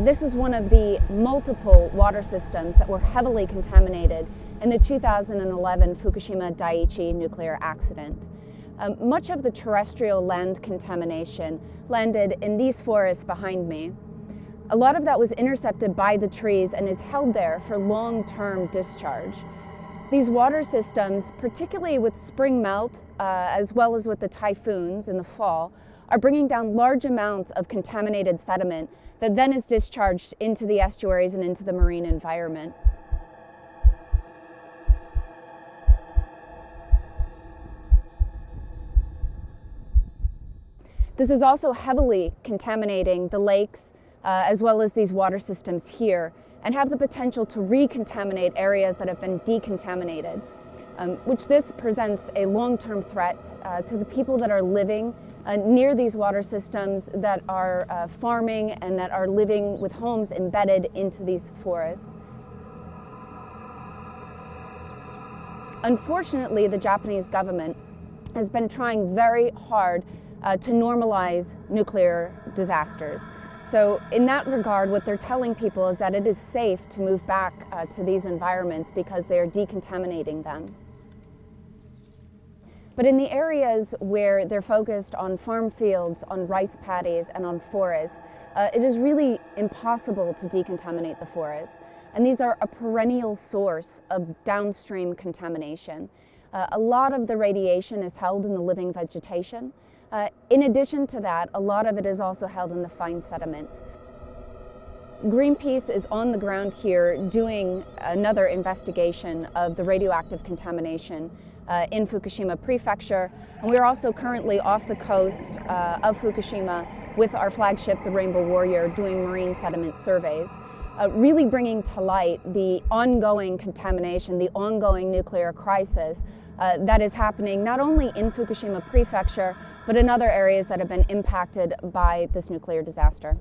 Uh, this is one of the multiple water systems that were heavily contaminated in the 2011 Fukushima Daiichi nuclear accident. Um, much of the terrestrial land contamination landed in these forests behind me. A lot of that was intercepted by the trees and is held there for long-term discharge. These water systems, particularly with spring melt, uh, as well as with the typhoons in the fall, are bringing down large amounts of contaminated sediment that then is discharged into the estuaries and into the marine environment. This is also heavily contaminating the lakes uh, as well as these water systems here and have the potential to recontaminate areas that have been decontaminated, um, which this presents a long-term threat uh, to the people that are living uh, near these water systems that are uh, farming and that are living with homes embedded into these forests. Unfortunately, the Japanese government has been trying very hard uh, to normalize nuclear disasters. So in that regard, what they're telling people is that it is safe to move back uh, to these environments because they are decontaminating them. But in the areas where they're focused on farm fields, on rice paddies, and on forests, uh, it is really impossible to decontaminate the forests. And these are a perennial source of downstream contamination. Uh, a lot of the radiation is held in the living vegetation, uh, in addition to that, a lot of it is also held in the fine sediments. Greenpeace is on the ground here doing another investigation of the radioactive contamination uh, in Fukushima Prefecture. And we are also currently off the coast uh, of Fukushima with our flagship, the Rainbow Warrior, doing marine sediment surveys, uh, really bringing to light the ongoing contamination, the ongoing nuclear crisis uh, that is happening not only in Fukushima Prefecture, but in other areas that have been impacted by this nuclear disaster.